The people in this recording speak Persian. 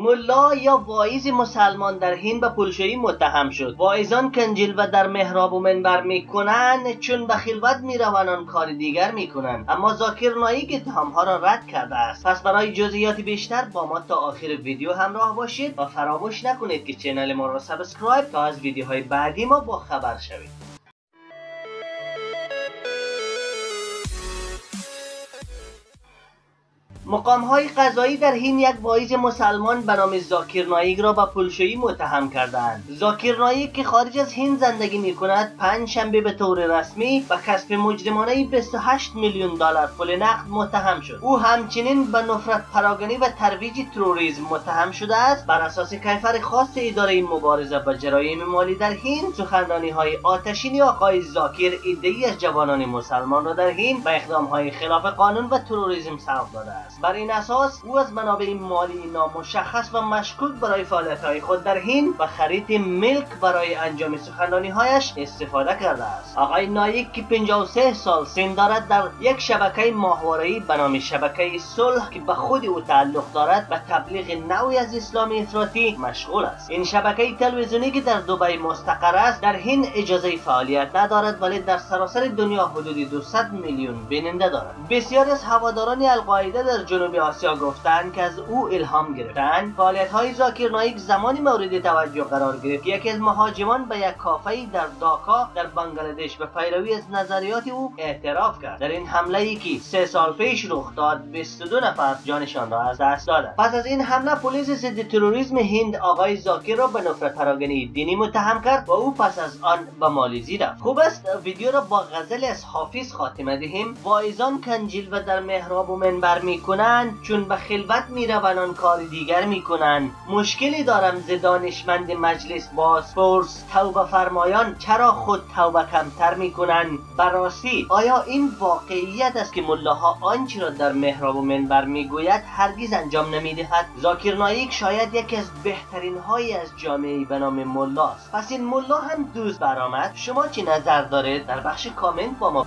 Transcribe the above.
ملا یا واعظ مسلمان در هند به پولشویی متهم شد. واعظان کاین جلوه در محراب و منبر می‌کنند چون به خلوت می‌روند آن کار دیگر می‌کنند. اما ذاکر نایک اتهامها را رد کرده است. پس برای جزئیات بیشتر با ما تا آخر ویدیو همراه باشید و فراموش نکنید که channel ما را subscribe تا از ویدیوهای بعدی ما با خبر شوید. مقام های قضایی در هین یک واعظ مسلمان به نام زاکر را به پولشویی متهم کردند زاکر که خارج از هند زندگی می کند پنج شنبه به طور رسمی به کسب مجرمانه 28 میلیون دلار پول نقد متهم شد. او همچنین به نفرت پراگنی و ترویج تروریسم متهم شده است. بر اساس کیفر خاص اداره مبارزه با جرایم مالی در هند سخنرانی های آتشین آقای زاکر ایده از جوانان مسلمان را در هند به اقدام های خلاف قانون و تروریسم سوق داده است. بر این اساس او از منابع مالی نامشخص و مشکوک برای های خود در هند و خرید ملک برای انجام هایش استفاده کرده است. آقای نایک که 53 سال سن دارد در یک شبکه ماهواره‌ای به نام شبکه صلح که به خود او تعلق دارد به تبلیغ نوعی از اسلام افراطی مشغول است. این شبکه تلویزیونی که در دبی مستقر است در هند اجازه فعالیت ندارد ولی در سراسر دنیا حدود 200 میلیون بیننده دارد. بسیاری از هواداران القاعده در جنوب آسیا گفتند که از او الهام گرفتند فعالیت های زاکر نایک زمانی مورد توجه قرار گرفت. که یکی از مهاجمان به یک کافه در داکا در بنگلادش به پیروی از نظریات او اعتراف کرد. در این حمله ای که سه سال پیش رخ داد 22 نفر جانشان را از دست دادند. پس از این حمله پلیس ضد تروریسم هند آقای زاکر را به نفرت پراگنی دینی متهم کرد. و او پس از آن به مالیزی رفت. خوب است ویدیو را با غزل از حافظ خاتمه دهیم. واعظان کنجیل و در محراب و منبر می‌کنند چون به خلوت می‌روند آن کار دیگر می‌کنند. مشکلی دارم ز دانشمند مجلس باز پرس توبه فرمایان چرا خود توبه کمتر می‌کنند؟ براستی آیا این واقعیت است که ملاها آنچه را در محراب و منبر می‌گوید هرگز انجام نمی‌دهد؟ زاکر نایک شاید یکی از بهترین های از جامعه به نام ملاست. پس این ملا هم دوست برآمد؟ شما چی نظر دارید؟ در بخش کامنت با ما